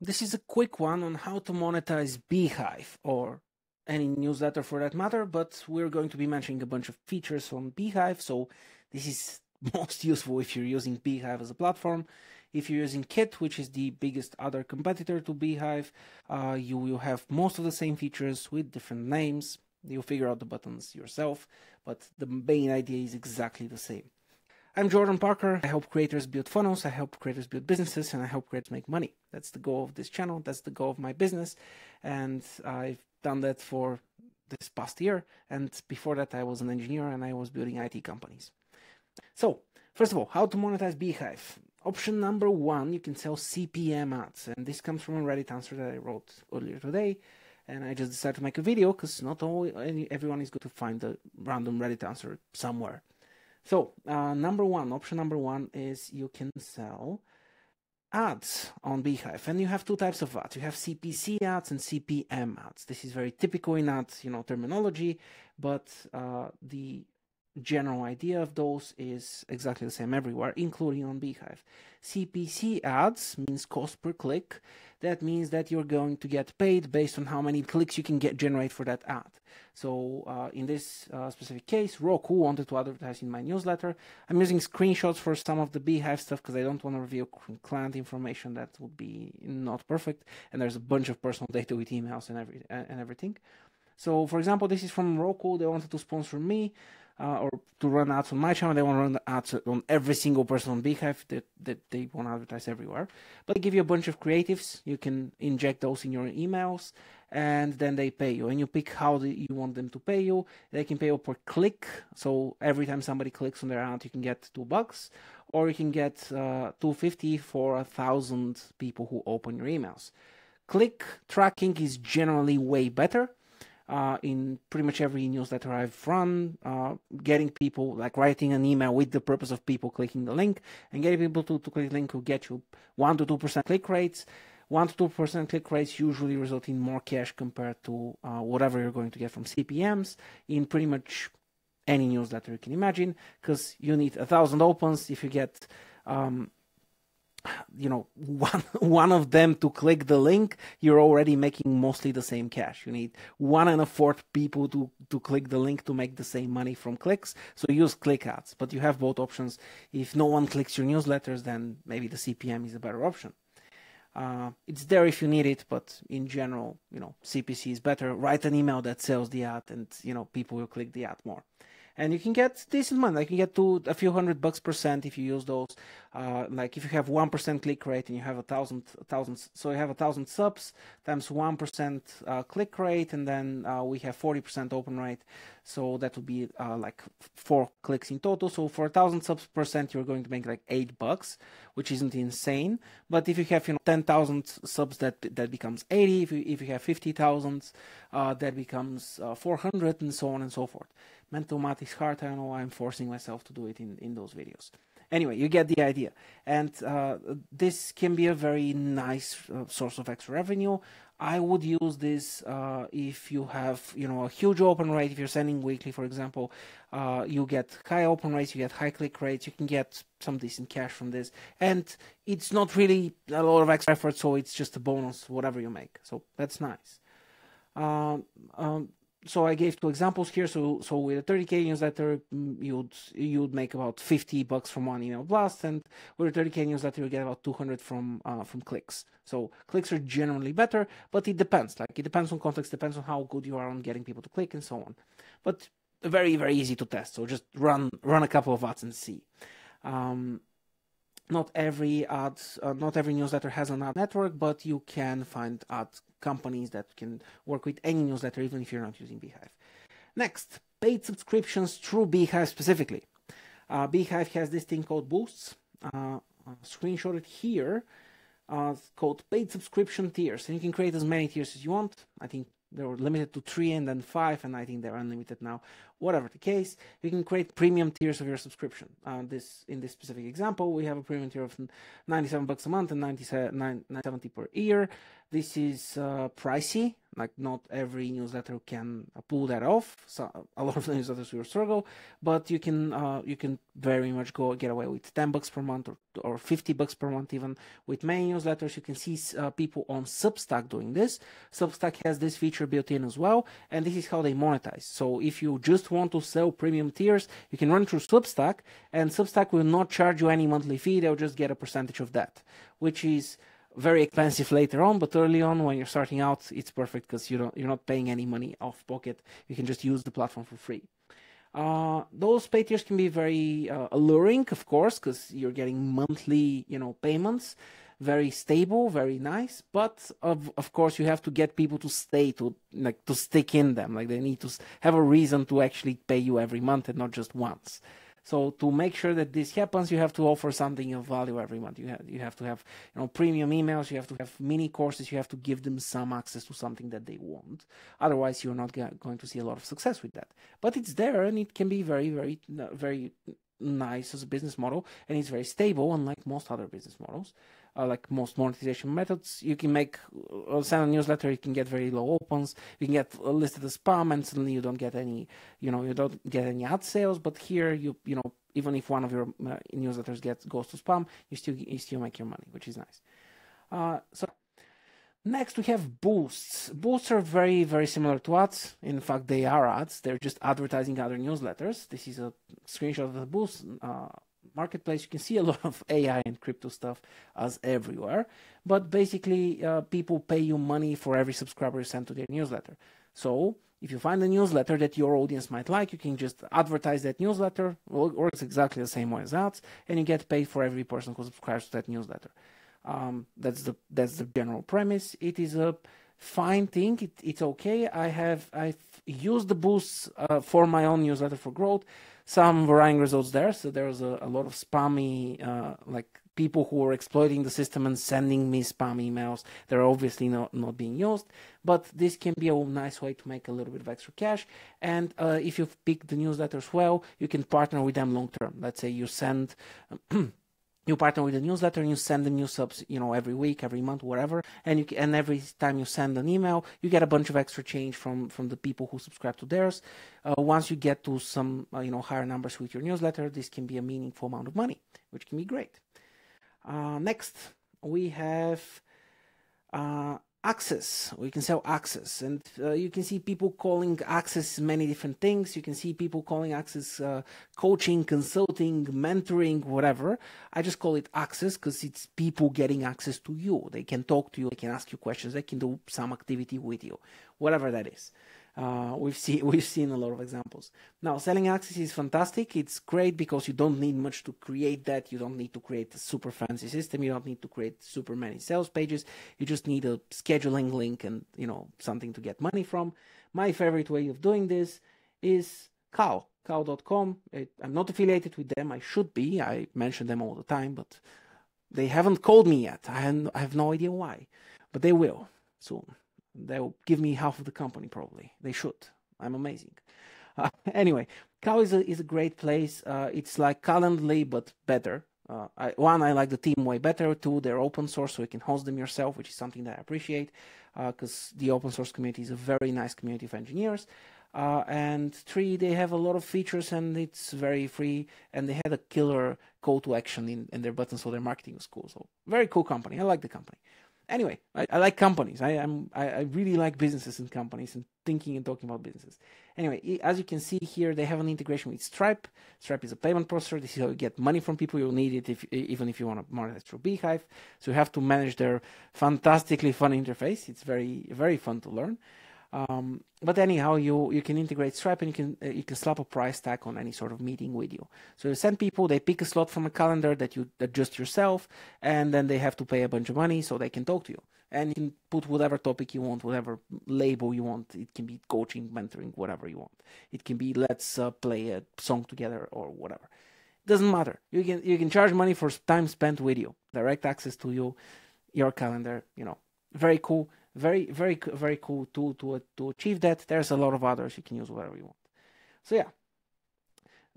This is a quick one on how to monetize Beehiiv or any newsletter for that matter, but we're going to be mentioning a bunch of features on Beehiiv. So this is most useful if you're using Beehiiv as a platform. If you're using Kit, which is the biggest other competitor to Beehiiv, uh, you will have most of the same features with different names. You'll figure out the buttons yourself, but the main idea is exactly the same. I'm Jordan Parker. I help creators build funnels, I help creators build businesses, and I help creators make money. That's the goal of this channel. That's the goal of my business. And I've done that for this past year. And before that, I was an engineer and I was building IT companies. So, first of all, how to monetize Beehiiv. Option number one, you can sell CPM ads. And this comes from a Reddit answer that I wrote earlier today. And I just decided to make a video because not all everyone is going to find the random Reddit answer somewhere. So, uh, number one, option number one is you can sell ads on Beehiiv. And you have two types of ads. You have CPC ads and CPM ads. This is very typical in ads, you know, terminology, but uh, the general idea of those is exactly the same everywhere, including on Beehiiv. CPC ads means cost per click. That means that you're going to get paid based on how many clicks you can get generate for that ad. So uh, in this uh, specific case, Roku wanted to advertise in my newsletter. I'm using screenshots for some of the Beehiiv stuff because I don't want to reveal client information that would be not perfect. And there's a bunch of personal data with emails and every and everything. So for example, this is from Roku. They wanted to sponsor me uh, or to run ads on my channel. They want to run ads on every single person on Beehiiv that, that they want to advertise everywhere. But they give you a bunch of creatives. You can inject those in your emails and then they pay you. And you pick how you want them to pay you. They can pay you per click. So every time somebody clicks on their ad, you can get two bucks. Or you can get uh, 250 for a thousand people who open your emails. Click tracking is generally way better uh, in pretty much every newsletter I've run, uh, getting people like writing an email with the purpose of people clicking the link and getting people to, to click the link will get you 1 to 2% click rates. 1 to 2% click rates usually result in more cash compared to uh, whatever you're going to get from CPMs in pretty much any newsletter you can imagine because you need a thousand opens if you get um, you know one one of them to click the link you're already making mostly the same cash. You need one and a fourth people to to click the link to make the same money from clicks. So use click ads but you have both options. If no one clicks your newsletters then maybe the cpm is a better option. Uh, it's there if you need it but in general you know cpc is better. Write an email that sells the ad and you know people will click the ad more and you can get decent money. Like you can get to a few hundred bucks percent if you use those. Uh, like if you have one percent click rate and you have a thousand, a thousand, so you have a thousand subs times one percent uh, click rate, and then uh, we have forty percent open rate. So that would be uh, like four clicks in total. So for a thousand subs percent, you're going to make like eight bucks, which isn't insane. But if you have you know ten thousand subs, that that becomes eighty. If you if you have fifty thousand, uh, that becomes uh, four hundred, and so on and so forth mental math is hard. I know I'm forcing myself to do it in, in those videos. Anyway, you get the idea. And uh, this can be a very nice uh, source of extra revenue. I would use this uh, if you have, you know, a huge open rate. If you're sending weekly, for example, uh, you get high open rates, you get high click rates, you can get some decent cash from this. And it's not really a lot of extra effort, so it's just a bonus, whatever you make. So that's nice. Um, um, so I gave two examples here. So so with a 30k newsletter, mm, you'd you'd make about 50 bucks from one email blast, and with a 30k newsletter, you get about 200 from uh, from clicks. So clicks are generally better, but it depends. Like it depends on context, depends on how good you are on getting people to click, and so on. But very very easy to test. So just run run a couple of ads and see. Um, not every ad, uh, not every newsletter has an ad network, but you can find ad companies that can work with any newsletter, even if you're not using Beehiiv. Next, paid subscriptions through Beehiiv specifically. Uh, Beehiiv has this thing called Boosts. Uh, screenshot it here. Uh, called paid subscription tiers, and you can create as many tiers as you want. I think they were limited to three and then five, and I think they're unlimited now. Whatever the case, you can create premium tiers of your subscription. Uh, this in this specific example, we have a premium tier of 97 bucks a month and 97 70 per year. This is uh, pricey. Like not every newsletter can pull that off. So a lot of newsletters will struggle, but you can uh, you can very much go get away with 10 bucks per month or, or 50 bucks per month even with many newsletters. You can see uh, people on Substack doing this. Substack has this feature built in as well, and this is how they monetize. So if you just want to sell premium tiers, you can run through Substack, and Substack will not charge you any monthly fee. They'll just get a percentage of that, which is very expensive later on, but early on when you're starting out, it's perfect because you don't you're not paying any money off pocket. You can just use the platform for free. Uh, those pay tiers can be very uh, alluring, of course, because you're getting monthly, you know, payments, very stable, very nice. But of of course, you have to get people to stay to like to stick in them. Like they need to have a reason to actually pay you every month and not just once. So to make sure that this happens, you have to offer something of value every month. You have you have to have you know premium emails. You have to have mini courses. You have to give them some access to something that they want. Otherwise, you're not going to see a lot of success with that. But it's there, and it can be very very very nice as a business model, and it's very stable, unlike most other business models uh, like most monetization methods. You can make uh, send a newsletter, you can get very low opens, you can get listed as spam, and suddenly you don't get any, you know, you don't get any ad sales. But here, you you know, even if one of your uh, newsletters gets goes to spam, you still you still make your money, which is nice. Uh, so. Next, we have boosts. Boosts are very, very similar to ads. In fact, they are ads. They're just advertising other newsletters. This is a screenshot of the boost uh, marketplace you can see a lot of ai and crypto stuff as everywhere. But basically uh, people pay you money for every subscriber you send to their newsletter. So if you find a newsletter that your audience might like you can just advertise that newsletter it works exactly the same way as ads and you get paid for every person who subscribes to that newsletter. Um, that's the that's the general premise. It is a fine thing it, it's okay i have i've used the boosts uh, for my own newsletter for growth some varying results there. So there was a, a lot of spammy, uh, like people who were exploiting the system and sending me spam emails. They're obviously not, not being used, but this can be a nice way to make a little bit of extra cash. And uh, if you've picked the newsletters well, you can partner with them long term. Let's say you send. you partner with a newsletter and you send them new subs, you know, every week, every month, whatever. And you and every time you send an email, you get a bunch of extra change from from the people who subscribe to theirs. Uh, once you get to some, uh, you know, higher numbers with your newsletter, this can be a meaningful amount of money, which can be great. Uh, next, we have uh, access. We can sell access. And uh, you can see people calling access many different things. You can see people calling access uh, coaching consulting mentoring whatever. I just call it access because it's people getting access to you. They can talk to you. They can ask you questions. They can do some activity with you. Whatever that is uh, we've seen we've seen a lot of examples. Now, selling access is fantastic. It's great because you don't need much to create that. You don't need to create a super fancy system. You don't need to create super many sales pages. You just need a scheduling link and you know something to get money from. My favorite way of doing this is Cal, Cal.com. I'm not affiliated with them. I should be. I mention them all the time, but they haven't called me yet. I have no idea why, but they will soon. They'll give me half of the company probably. They should. I'm amazing. Uh, anyway, Cal is a, is a great place. Uh, it's like Calendly, but better. Uh, I, one, I like the team way better. Two, they're open source, so you can host them yourself, which is something that I appreciate because uh, the open source community is a very nice community of engineers. Uh, and three, they have a lot of features and it's very free. And they had a killer call to action in, in their buttons, so their marketing was cool. So very cool company. I like the company anyway, I, I, like companies. I am I, I, really like businesses and companies and thinking and talking about businesses. Anyway, as you can see here, they have an integration with Stripe. Stripe is a payment processor. This is how you get money from people. You'll need it if even if you want to monetize through Beehiiv. So you have to manage their fantastically fun interface. It's very very fun to learn. Um, but anyhow, you you can integrate Stripe and you can uh, you can slap a price tag on any sort of meeting with you. So you send people, they pick a slot from a calendar that you adjust yourself, and then they have to pay a bunch of money so they can talk to you. And you can put whatever topic you want, whatever label you want. It can be coaching, mentoring, whatever you want. It can be let's uh, play a song together or whatever. It Doesn't matter. You can you can charge money for time spent with you, direct access to you, your calendar. You know, very cool very very very cool tool to to achieve that there's a lot of others you can use whatever you want So yeah.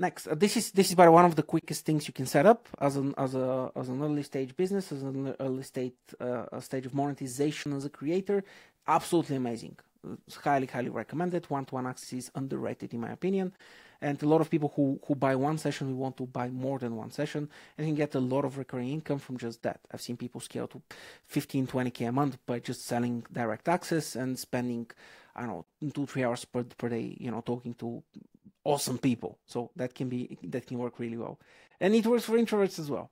Next, uh, this is this is by one of the quickest things you can set up as an as a as an early stage business, as an early stage uh, stage of monetization as a creator. Absolutely amazing. It's highly highly recommended. One to one access is underrated in my opinion, and a lot of people who who buy one session will want to buy more than one session and can get a lot of recurring income from just that. I've seen people scale to 15, 20k a month by just selling direct access and spending I don't know two three hours per per day, you know, talking to awesome people. So that can be that can work really well, and it works for introverts as well.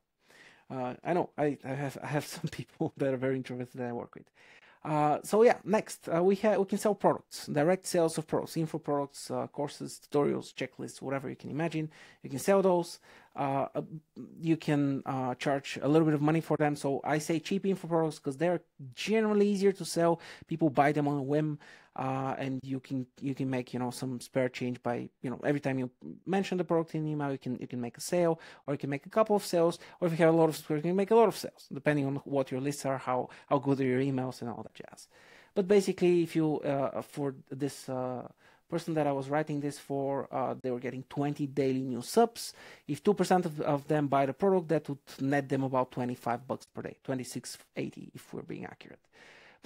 Uh, I know I, I have I have some people that are very introverted that I work with. Uh, so yeah, next uh, we have we can sell products, direct sales of products, info products, uh, courses, tutorials, checklists, whatever you can imagine. You can sell those. Uh, uh, you can charge a little bit of money for them. So I say cheap info products because they're generally easier to sell. People buy them on a whim uh, and you can you can make you know some spare change by you know every time you mention the product in email you can you can make a sale or you can make a couple of sales or if you have a lot of subscribers you can make a lot of sales depending on what your lists are how how good are your emails and all that jazz but basically if you uh, for this uh, person that I was writing this for, uh, they were getting 20 daily new subs. If 2% of, of them buy the product, that would net them about 25 bucks per day, 26.80 if we're being accurate.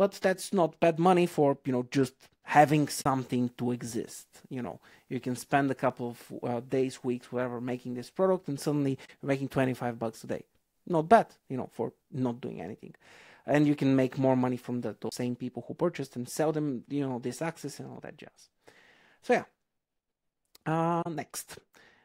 But that's not bad money for you know just having something to exist you know. You can spend a couple of uh, days weeks whatever making this product and suddenly making 25 bucks a day. Not bad you know for not doing anything. And you can make more money from the, same people who purchased and sell them you know this access and all that jazz so yeah. Uh, next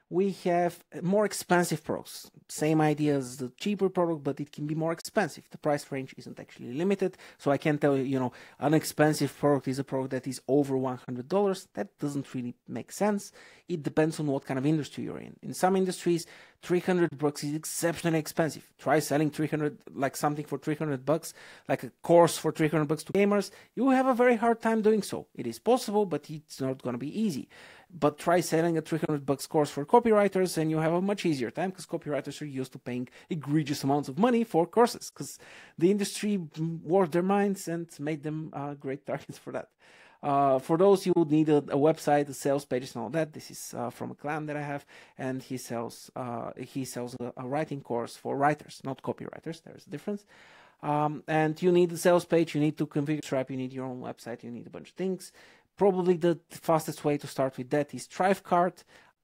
we have more expensive products. Same idea as the cheaper product, but it can be more expensive. The price range isn't actually limited, so I can tell you, you know, an expensive product is a product that is over $100. That doesn't really make sense. It depends on what kind of industry you're in. In some industries, 300 bucks is exceptionally expensive. Try selling 300, like something for 300 bucks, like a course for 300 bucks to gamers. You have a very hard time doing so. It is possible, but it's not going to be easy but try selling a 300 bucks course for copywriters and you have a much easier time because copywriters are used to paying egregious amounts of money for courses because the industry warped their minds and made them uh, great targets for that. Uh, for those you would need a, a, website, a sales pages, and all that. This is uh, from a client that I have, and he sells uh, he sells a, a, writing course for writers, not copywriters. There's a difference. Um, and you need a sales page, you need to configure Stripe, you need your own website, you need a bunch of things. Probably the fastest way to start with that is Thrivecart.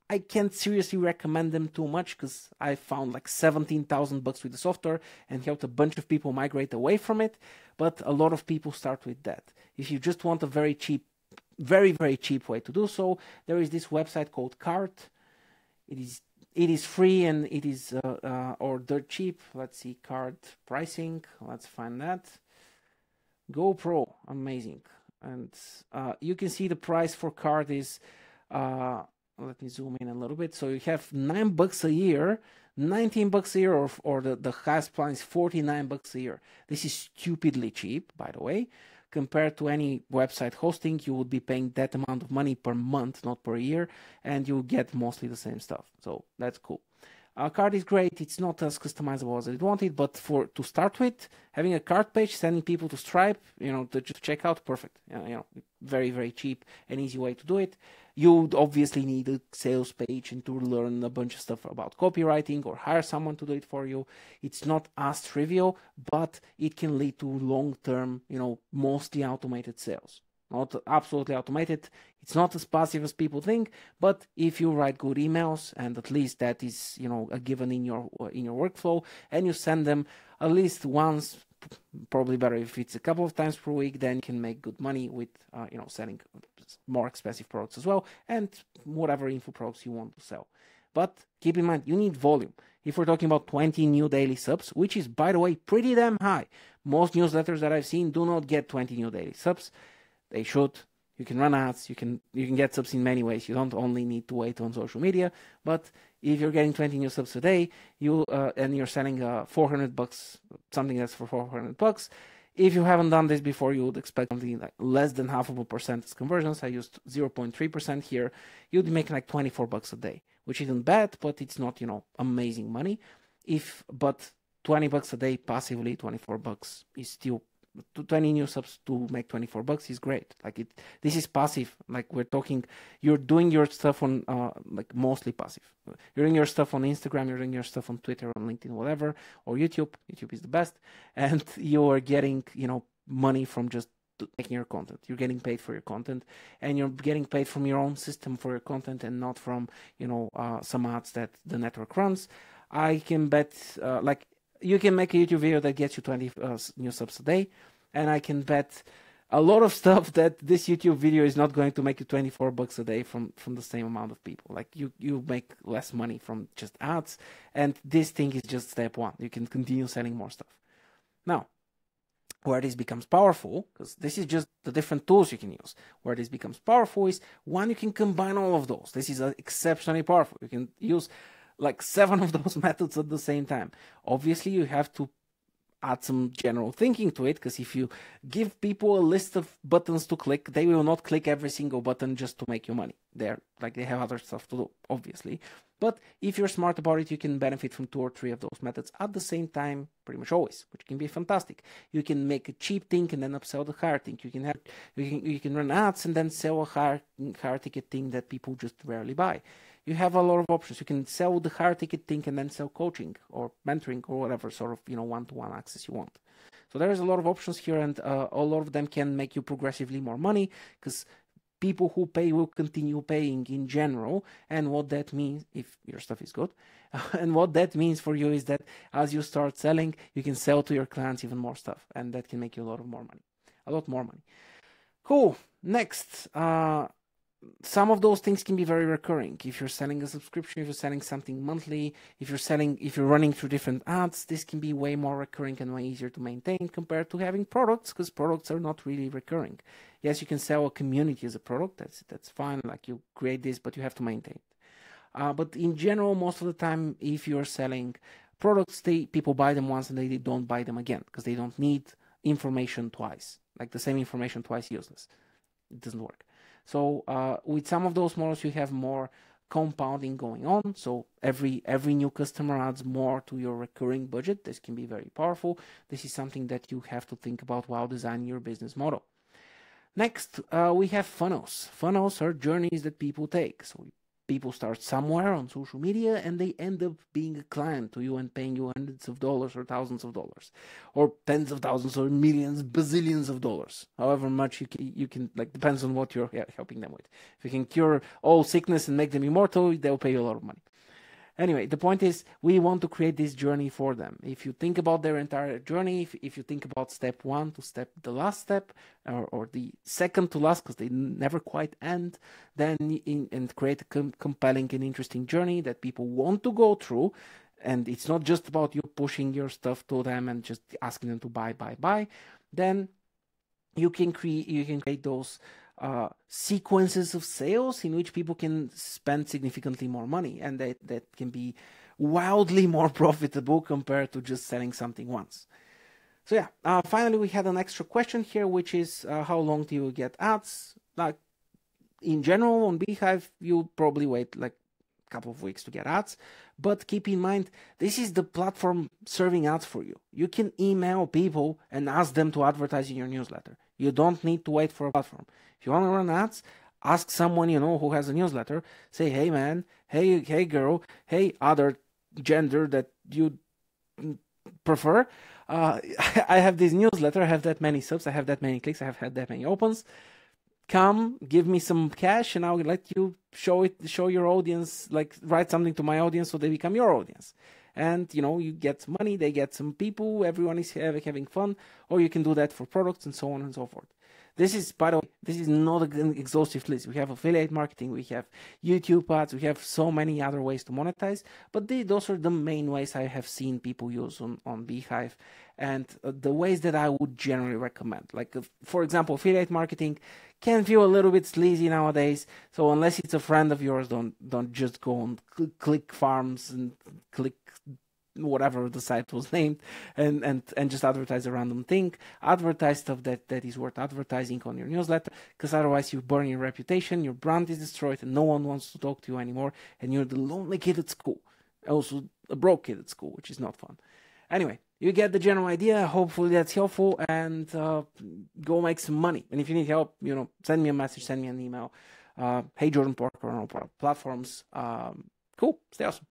I can't seriously recommend them too much because I found like 17,000 bucks with the software and helped a bunch of people migrate away from it. But a lot of people start with that. If you just want a very cheap, very, very cheap way to do so, there is this website called Carrd. It is it is free and it is uh, uh, or dirt cheap. Let's see Carrd pricing. Let's find that. GoPro, amazing and uh, you can see the price for Carrd is uh, let me zoom in a little bit. So you have nine bucks a year 19 bucks a year or, or the, the highest plan is 49 bucks a year. This is stupidly cheap by the way. Compared to any website hosting you would be paying that amount of money per month not per year and you get mostly the same stuff. So that's cool a Carrd is great. It's not as customizable as I wanted, but for to start with, having a Carrd page, sending people to Stripe, you know, to just check out, perfect. You know, very very cheap and easy way to do it. You would obviously need a sales page and to learn a bunch of stuff about copywriting or hire someone to do it for you. It's not as trivial, but it can lead to long term, you know, mostly automated sales not absolutely automated. It's not as passive as people think, but if you write good emails and at least that is, you know, a given in your in your workflow and you send them at least once probably better if it's a couple of times per week then you can make good money with uh, you know selling more expensive products as well and whatever info products you want to sell. But keep in mind you need volume. If we're talking about 20 new daily subs which is by the way pretty damn high. Most newsletters that i've seen do not get 20 new daily subs they should. You can run ads. You can you can get subs in many ways. You don't only need to wait on social media. But if you're getting 20 new subs a day, you uh, and you're selling uh, 400 bucks, something that's for 400 bucks. If you haven't done this before, you would expect something like less than half of a percent as conversions. I used 0.3% here. You'd be making like 24 bucks a day, which isn't bad, but it's not, you know, amazing money. If but 20 bucks a day passively, 24 bucks is still 20 new subs to make 24 bucks is great. Like it, this is passive. Like we're talking, you're doing your stuff on uh, like mostly passive. You're doing your stuff on Instagram, you're doing your stuff on Twitter, on LinkedIn, whatever, or YouTube. YouTube is the best, and you are getting you know money from just making your content. You're getting paid for your content, and you're getting paid from your own system for your content, and not from you know uh, some ads that the network runs. I can bet, uh, like you can make a YouTube video that gets you 20 uh, new subs a day, and I can bet a lot of stuff that this YouTube video is not going to make you 24 bucks a day from from the same amount of people. Like you you make less money from just ads, and this thing is just step one. You can continue selling more stuff. Now, where this becomes powerful, because this is just the different tools you can use. Where this becomes powerful is one you can combine all of those. This is uh, exceptionally powerful. You can use like seven of those methods at the same time. Obviously, you have to add some general thinking to it because if you give people a list of buttons to click, they will not click every single button just to make you money. They're like they have other stuff to do, obviously. But if you're smart about it, you can benefit from two or three of those methods at the same time, pretty much always, which can be fantastic. You can make a cheap thing and then upsell the higher thing. You can have you can you can run ads and then sell a higher higher ticket thing that people just rarely buy you have a lot of options. You can sell the higher ticket thing and then sell coaching or mentoring or whatever sort of you know one-to-one access you want. So there is a lot of options here, and uh, a lot of them can make you progressively more money because people who pay will continue paying in general. And what that means, if your stuff is good, and what that means for you is that as you start selling, you can sell to your clients even more stuff, and that can make you a lot of more money, a lot more money. Cool. Next, uh, some of those things can be very recurring. If you're selling a subscription, if you're selling something monthly, if you're selling, if you're running through different ads, this can be way more recurring and way easier to maintain compared to having products because products are not really recurring. Yes, you can sell a community as a product. That's that's fine. Like you create this, but you have to maintain. Uh, but in general, most of the time, if you're selling products, they people buy them once and they, they don't buy them again because they don't need information twice. Like the same information twice useless. It doesn't work. So uh, with some of those models, you have more compounding going on. So every every new customer adds more to your recurring budget. This can be very powerful. This is something that you have to think about while designing your business model. Next, uh, we have funnels. Funnels are journeys that people take. So people start somewhere on social media and they end up being a client to you and paying you hundreds of dollars or thousands of dollars or tens of thousands or millions bazillions of dollars however much you can, you can like depends on what you're helping them with. If you can cure all sickness and make them immortal they'll pay you a lot of money Anyway, the point is we want to create this journey for them. If you think about their entire journey, if, if you think about step one to step the last step or, or the second to last because they never quite end, then in, and create a com- compelling and interesting journey that people want to go through. And it's not just about you pushing your stuff to them and just asking them to buy, buy, buy. Then you can create you can create those uh, sequences of sales in which people can spend significantly more money and that, that can be wildly more profitable compared to just selling something once. So yeah, uh, finally we had an extra question here, which is uh, how long do you get ads? Like in general on Beehiiv, you probably wait like couple of weeks to get ads, but keep in mind this is the platform serving ads for you. You can email people and ask them to advertise in your newsletter. You don't need to wait for a platform. If you want to run ads, ask someone you know who has a newsletter. Say, hey man, hey hey girl, hey other gender that you prefer. Uh, I have this newsletter. I have that many subs. I have that many clicks. I have had that many opens. Come, give me some cash, and I'll let you show it. Show your audience, like write something to my audience, so they become your audience. And you know you get money they get some people everyone is having fun or you can do that for products and so on and so forth. This is by the way this is not an exhaustive list. We have affiliate marketing we have youtube ads we have so many other ways to monetize but they, those are the main ways i have seen people use on, on beehiiv and uh, the ways that i would generally recommend like for example affiliate marketing can feel a little bit sleazy nowadays. So unless it's a friend of yours, don't don't just go on cl- click farms and click whatever the site was named and, and, and just advertise a random thing. Advertise stuff that, that is worth advertising on your newsletter because otherwise you burn your reputation, your brand is destroyed, and no one wants to talk to you anymore, and you're the lonely kid at school. Also, a broke kid at school, which is not fun. Anyway, you get the general idea. Hopefully that's helpful and uh, go make some money. And if you need help, you know, send me a message, send me an email. Uh, hey, Jordan Parker on all platforms. Um, cool. Stay awesome.